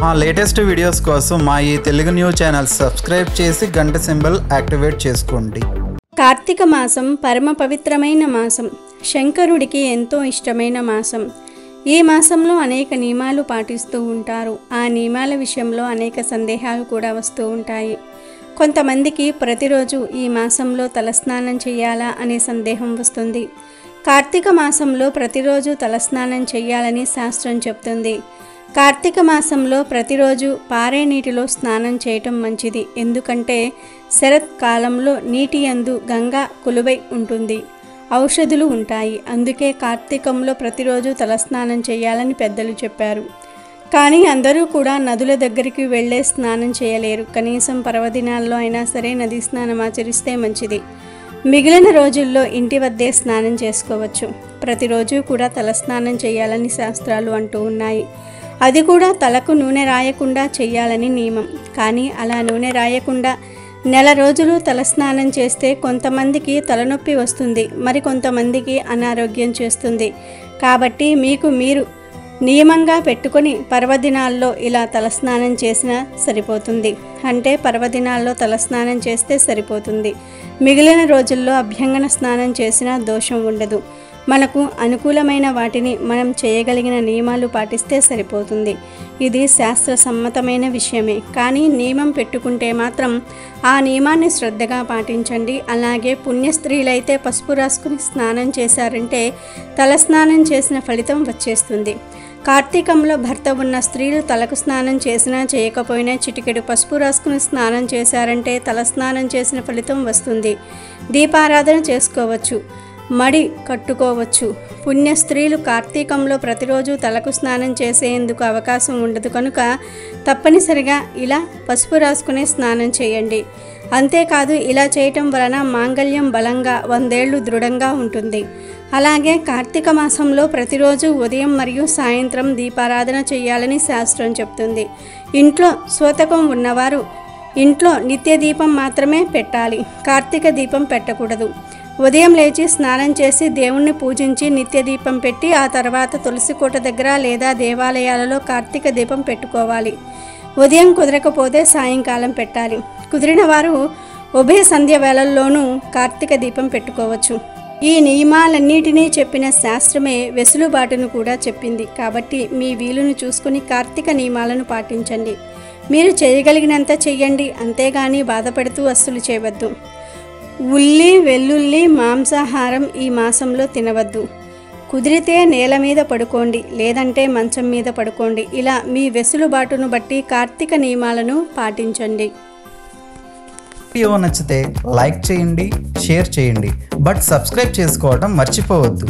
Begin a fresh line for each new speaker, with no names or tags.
మా latest videos కోసం మా ఈ తెలుగు న్యూస్ ఛానల్ సబ్స్క్రైబ్ చేసి గంట సింబల్ యాక్టివేట్ చేసుకోండి.
కార్తీక మాసం పరమ పవిత్రమైన మాసం. శంకరుడికి ఎంతో ఇష్టమైన మాసం. ఈ మాసంలో అనేక నియమాలు పాటిస్తూ ఉంటారు. ఆ నియమాల విషయంలో అనేక సందేహాలు కూడా వస్తూ ఉంటాయి. కొంతమందికి ప్రతిరోజు ఈ మాసంలో తలస్నానం చేయాలా అనే సందేహం వస్తుంది. కార్తీక మాసంలో ప్రతిరోజు తలస్నానం చేయాలని శాస్త్రం చెప్తుంది. కార్తీక మాసంలో ప్రతిరోజు పారే నీటిలో స్నానం చేయటం మంచిది. ఎందుకంటే శరత్ కాలంలో నీటి యందు గంగా కొలువై ఉంటుంది. ఔషధులు ఉంటాయి. అందుకే కార్తీకంలో ప్రతిరోజు తలస్నానం చేయాలని పెద్దలు చెప్పారు. కానీ అందరూ కూడా నదుల దగ్గరికి వెళ్ళే స్నానం చేయలేరు. కనీసం పర్వదినాల్లో అయినా సరే నది స్నానం ఆచరిస్తే మంచిది. మిగిలిన రోజుల్లో ఇంటి వద్దే స్నానం చేసుకోవచ్చు. ప్రతిరోజు కూడా తలస్నానం చేయాలని శాస్త్రాలు అంటూ ఉన్నాయి. అది కూడా తలకు నూనె రాయకుండా చేయాలని నియమం. కానీ అలా నూనె రాయకుండా నెల రోజులు తలస్నానం చేస్తే కొంతమందికి తలనొప్పి వస్తుంది మరి కొంతమందికి అనారోగ్యం చేస్తుంది. కాబట్టి మీకు మీరు నియమంగా పెట్టుకొని పర్వదినాల్లో ఇలా తలస్నానం చేసినా సరిపోతుంది. అంటే పర్వదినాల్లో తలస్నానం చేస్తే సరిపోతుంది. మిగిలిన రోజుల్లో అభ్యంగన స్నానం చేసినా దోషం ఉండదు. మనకు అనుకూలమైన వాటిని మనం చేయగలిగిన నియమాలు పాటిస్తే సరిపోతుంది. ఇది శాస్త్ర సమ్మతమైన విషయమే. కానీ నియమం పెట్టుకుంటే మాత్రం ఆ నియమాన్ని శ్రద్ధగా పాటించండి. అలాగే పుణ్య స్త్రీలైతే పసుపు రాసుకుని స్నానం చేశారంటే తలస్నానం చేసిన ఫలితం వచ్చేస్తుంది. కార్తీకంలో భర్త ఉన్న స్త్రీలు తలకు స్నానం చేసినా చేయకపోయినా చిటికెడు పసుపు రాసుకుని స్నానం చేశారంటే తల స్నానం చేసిన ఫలితం వస్తుంది. దీపారాధన చేసుకోవచ్చు. మడి కట్టుకోవచ్చు. పుణ్య స్త్రీలు కార్తీకంలో ప్రతిరోజు తలకు స్నానం చేసేందుకు అవకాశం ఉండదు కనుక తప్పనిసరిగా ఇలా పసుపు రాసుకునే స్నానం చేయండి. అంతేకాదు ఇలా చేయటం వలన మాంగళ్యం బలంగా వందేళ్ళు దృఢంగా ఉంటుంది. అలాగే కార్తీక మాసంలో ప్రతిరోజు ఉదయం మరియు సాయంత్రం దీపారాధన చేయాలని శాస్త్రం చెప్తుంది. ఇంట్లో స్వతకం ఉన్నవారు ఇంట్లో నిత్య దీపం మాత్రమే పెట్టాలి. కార్తీక దీపం పెట్టకూడదు. ఉదయం లేచి స్నానం చేసి దేవుణ్ణి పూజించి నిత్య దీపం పెట్టి ఆ తర్వాత తులసికోట దగ్గర లేదా దేవాలయాలలో కార్తీక దీపం పెట్టుకోవాలి. ఉదయం కుదరకపోతే సాయంకాలం పెట్టాలి. కుదిరిన వారు ఉభయ సంధ్య వేళల్లోనూ కార్తీక దీపం పెట్టుకోవచ్చు. ఈ నియమాలన్నిటినీ చెప్పిన శాస్త్రమే వెసులుబాటును కూడా చెప్పింది. కాబట్టి మీ వీలును చూసుకుని కార్తీక నియమాలను పాటించండి. మీరు చేయగలిగినంత చెయ్యండి. అంతేగాని బాధపడుతూ అస్సులు చేయవద్దు. ఉల్లి వెల్లుల్లి మాంసాహారం ఈ మాసంలో తినవద్దు. కుదిరితే నేల మీద పడుకోండి లేదంటే మంచం మీద పడుకోండి. ఇలా మీ వెసులుబాటును బట్టి కార్తీక నియమాలను పాటించండి.
వీడియో నచ్చితే లైక్ చేయండి షేర్ చేయండి. బట్ సబ్స్క్రైబ్ చేసుకోవడం మర్చిపోవద్దు.